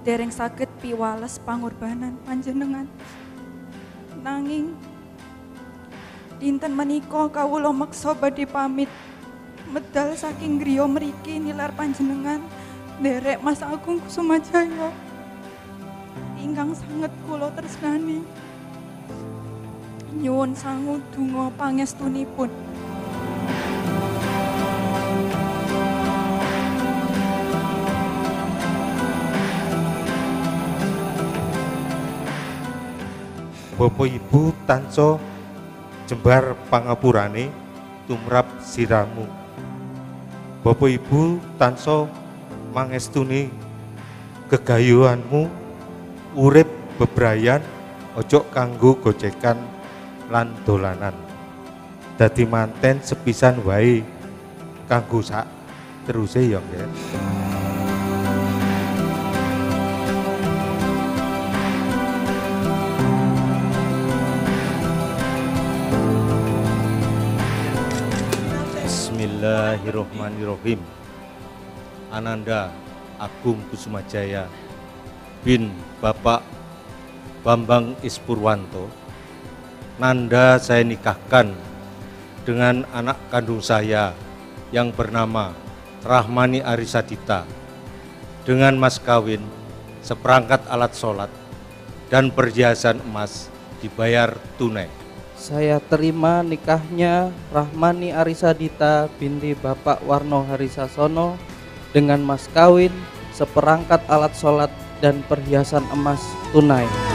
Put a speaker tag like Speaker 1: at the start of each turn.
Speaker 1: dereng saged piwales pangorbanan panjenengan. Nanging dinten menika kawula meksa badhe pamit medal saking griya mriki nilar panjenengan derek Mas Agung Kusumajaya ingkang sanget kula tresnani. Nyuwun sangu donga pangestunipun.
Speaker 2: Bapak Ibu tanso jembar pangapurane tumrap siramu. Bapak Ibu tanso mangestuni gegayuhanmu urip bebrayan ojo kanggo gocekan lan dolanan. Dadi manten sepisan wae kanggo sak teruse ya nggih.
Speaker 3: Bismillahirrohmanirrohim Ananda Agung Kusumajaya bin Bapak Bambang Ispurwanto Nanda saya nikahkan dengan anak kandung saya yang bernama Rahmani Arisadita. Dengan mas kawin seperangkat alat sholat dan perhiasan emas dibayar tunai.
Speaker 4: Saya terima nikahnya Rahmani Arisadita binti Bapak Warno Harisasono dengan mas kawin, seperangkat alat sholat dan perhiasan emas tunai.